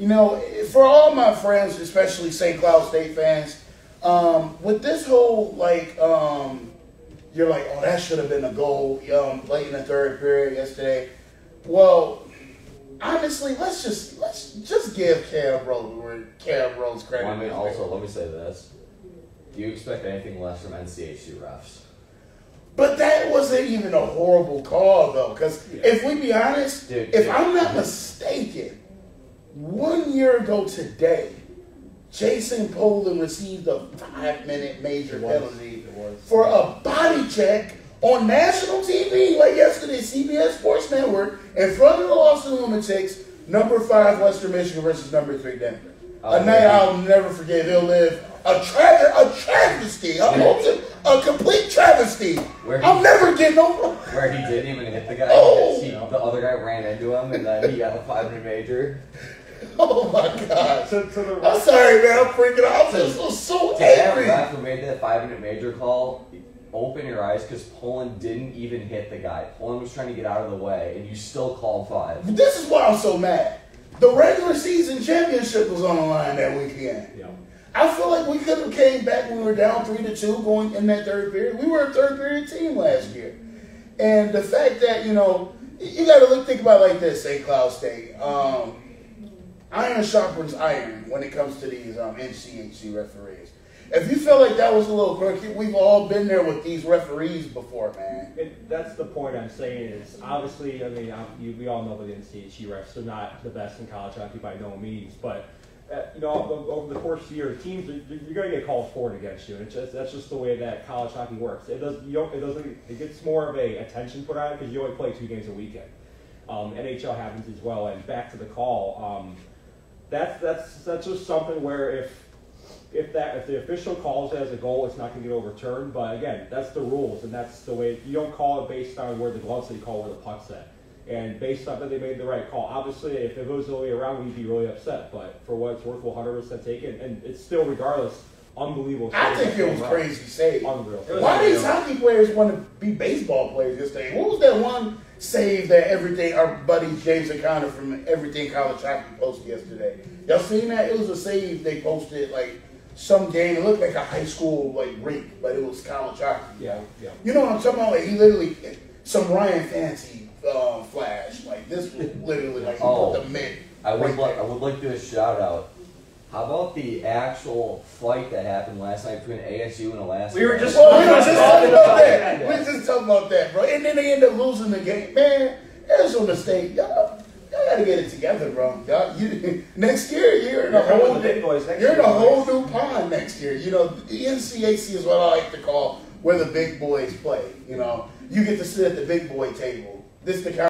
You know, for all my friends, especially St. Cloud State fans, um, with this whole like, um, you're like, oh, that should have been a goal um, late in the third period yesterday. Well, honestly, let's just let's just give Cam Rowe's Cam Rowe's credit. Well, I mean, also, let me say this. Do you expect anything less from NCHC refs? But that wasn't even a horrible call, though, because Yeah. if we be honest, Dude, if dude. I'm not mistaken, one year ago today, Jason Polin received a five-minute major It was. penalty It was. for a body check on national TV, like yesterday, CBS Sports Network, in front of the Lawson Lunatics, number five Western Michigan versus number three Denver. Oh, a night? I'll never forget. He'll live a tra- a travesty, a, a complete travesty. Where he- I'm never getting over. Where he didn't even hit the guy. Oh! He, the other guy ran into him, and then he got a five minute major. Oh my god. To, to the I'm sorry, man. I'm freaking out. I'm so, so To that angry. ref who made that five minute major call, open your eyes because Polin didn't even hit the guy. Polin was trying to get out of the way, and you still called five. This is why I'm so mad. The regular season championship was on the line that weekend. Yeah. I feel like we could have came back when we were down three to two going in that third period. We were a third period team last year. And the fact that, you know, you gotta look think about it like this, St. Cloud State. Um, iron sharpens iron when it comes to these um, NCHC referees. If you feel like that was a little crooked, we've all been there with these referees before, man. It, that's the point I'm saying is obviously, I mean, you, we all know the NCHC refs are not the best in college hockey by no means, but uh, you know, over the course of the year, teams are, you're going to get calls for and against you. And it's just, that's just the way that college hockey works. It does you don't, it doesn't it gets more of a attention put on it because you only play two games a weekend. Um, NHL happens as well. And back to the call, um, that's that's that's just something where if if that if the official calls it as a goal, it's not going to get overturned. But again, that's the rules, and that's the way you don't call it based on where the gloves you call where the puck's at, and based on that they made the right call. Obviously, if it goes the other way around, we'd be really upset. But for what it's worth, we'll 100 percent take it, and it's still regardless unbelievable. I think it was out. crazy save. Unreal. Why these hockey players want to be baseball players yesterday? What was that one save that everything our buddy James O'Connor from Everything College Hockey posted yesterday? Y'all seen that? It was a save they posted like some game. It looked like a high school like rink, but it was college hockey. Yeah, yeah. You know what I'm talking about? Like he literally some Ryan Fancy uh, flash. Like this was literally like he Oh. put the mid. I would right like I would like to do a shout out. How about the actual fight that happened last night between ASU and Alaska? We were just- Well, we were just talking about about that. that. We were just talking about that, bro. And then they end up losing the game. Man, Arizona State, y'all, y'all gotta get it together, bro. Y'all, you, next year, you're in a You're whole with the big boys next you're in year, a whole new pond next year. You know, the NCHC is what I like to call where the big boys play. You know, you get to sit at the big boy table. This the kind